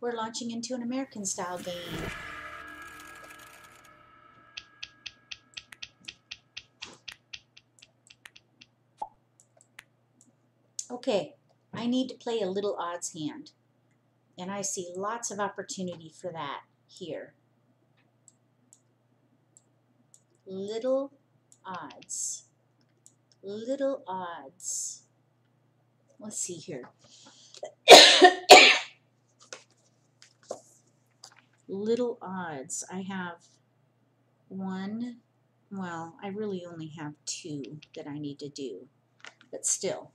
We're launching into an American style game. Okay, I need to play a little odds hand. And I see lots of opportunity for that here. Little odds. Little odds. Let's see here. little odds. I have one, well, I really only have two that I need to do, but still,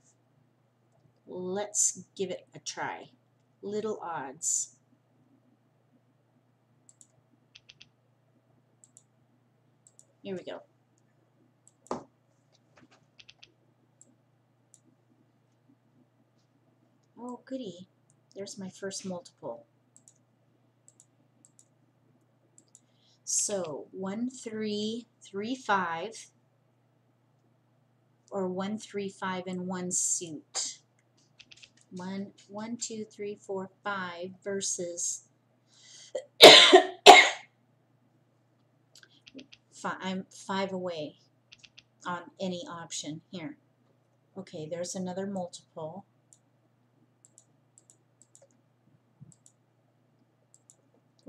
let's give it a try. Little odds. Here we go. Oh, goody. There's my first multiple. So 1, 3, 3, 5, or 1, 3, 5 in one suit. 1, 1 2, 3, 4, 5 versus five, I'm 5 away on any option here. Okay, there's another multiple.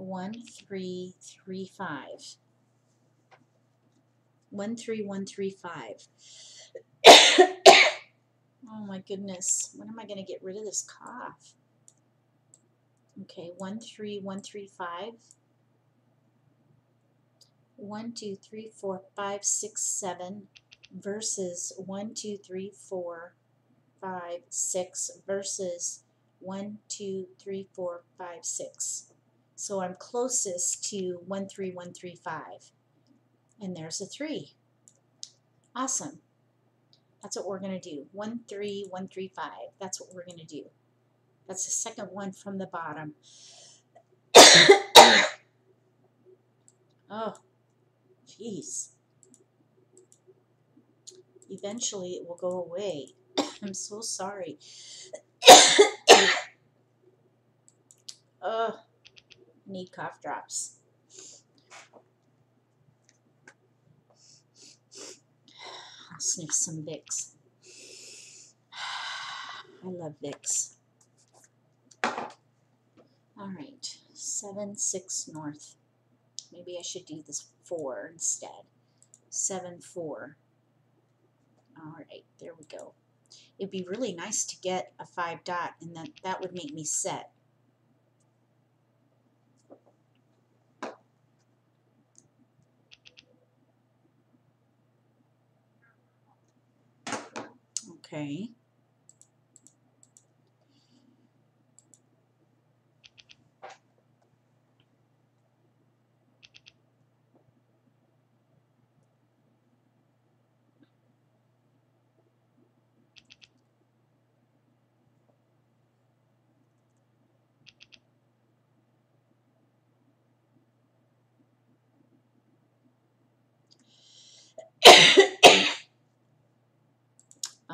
One three three five. One three one three five. oh my goodness. When am I gonna get rid of this cough? Okay, one three one three five. One, two, three, four, five, six, seven versus one, two, three, four, five, six versus one, two, three, four, five, six. So I'm closest to 13135. And there's a 3. Awesome. That's what we're going to do. 13135. That's what we're going to do. That's the second one from the bottom. oh, jeez. Eventually it will go away. I'm so sorry. Ugh oh. Need cough drops. I'll sniff some Vicks. I love Vicks. Alright, 7, 6 north. Maybe I should do this 4 instead. 7, 4. Alright, there we go. It'd be really nice to get a 5 dot and that, that would make me set. Okay.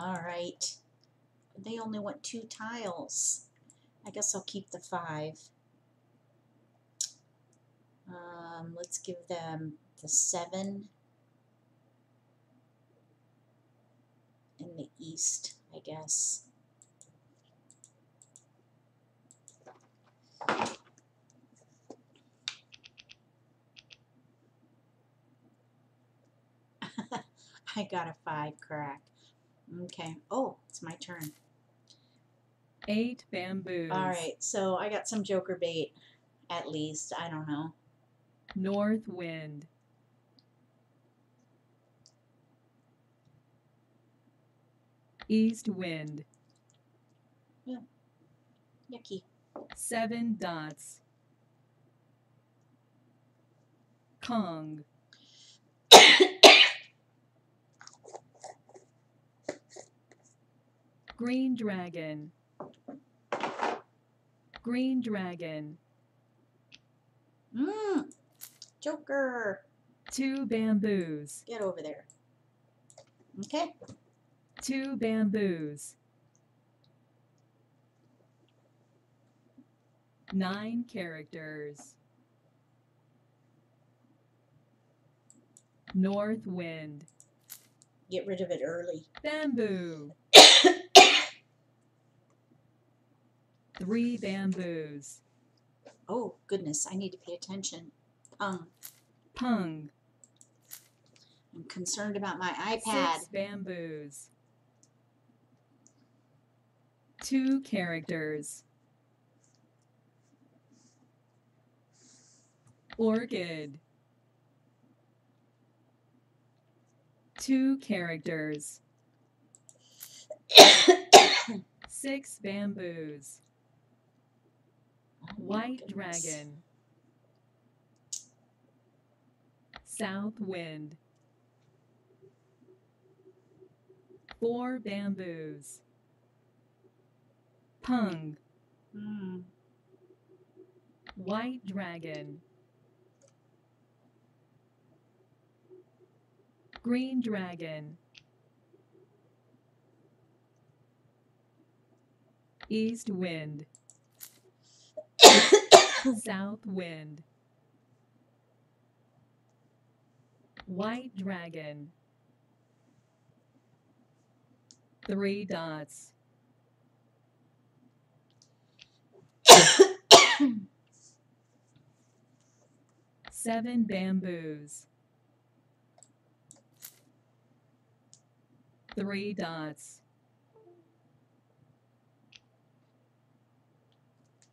All right. They only want two tiles. I guess I'll keep the five. Um, let's give them the seven in the east, I guess. I got a five crack. Okay. Oh, it's my turn. Eight bamboos. All right. So I got some joker bait, at least. I don't know. North wind. East wind. Yeah. Yucky. Seven dots. Kong. Green dragon. Green dragon. Mmm. Joker. Two bamboos. Get over there. Okay. Two bamboos. Nine characters. North wind. Get rid of it early. Bamboo. Three bamboos. Oh, goodness, I need to pay attention. Pung. Pung. I'm concerned about my iPad. Six bamboos. Two characters. Orchid. Two characters. Six bamboos. White goodness. dragon. South wind. Four bamboos. Pung. Hmm. White dragon. Green dragon. East wind. South wind. White dragon. Three dots. Seven bamboos. Three dots.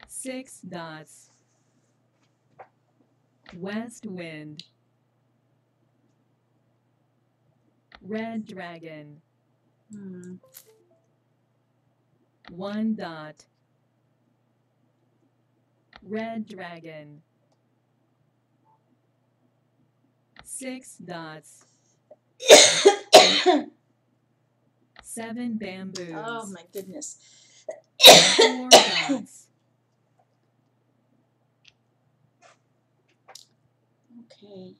Six dots. West wind. Red dragon. Hmm. One dot. Red dragon. Six dots. Seven bamboos. oh my goodness. Four dots. Okay.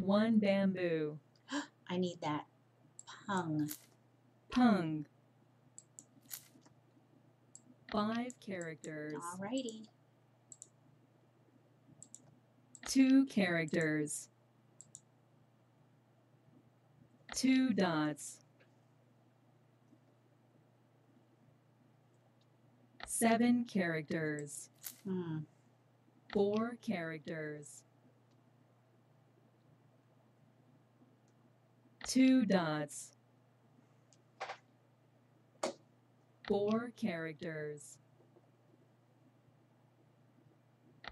One bamboo. I need that. Pung. Pung. Five characters. Alrighty. Two characters. Two dots. Seven characters. Hmm. Four characters. Two dots. Four characters.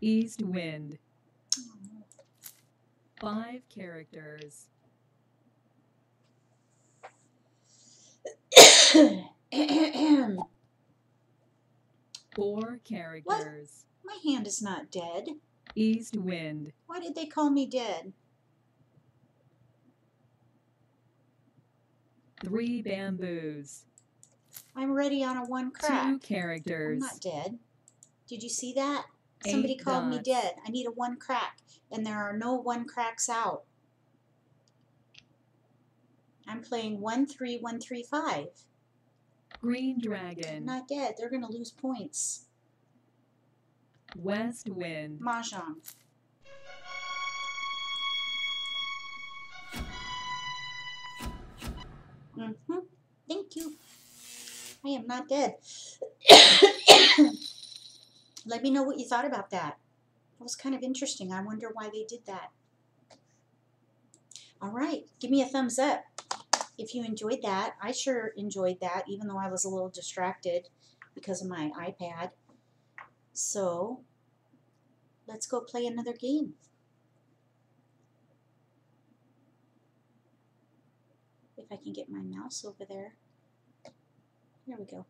East wind. Five characters. Four characters. What? My hand is not dead. East wind. Why did they call me dead? Three bamboos. I'm ready on a one crack. Two I'm characters. not dead. Did you see that? Somebody Eight called me dead. I need a one crack, and there are no one cracks out. I'm playing one three one three five. Green dragon. not dead. They're gonna lose points. West wind. Mahjong. Mm-hmm. Thank you. I am not dead. Let me know what you thought about that. That was kind of interesting. I wonder why they did that. All right, give me a thumbs up if you enjoyed that. I sure enjoyed that, even though I was a little distracted because of my iPad. So, let's go play another game. If I can get my mouse over there. There we go.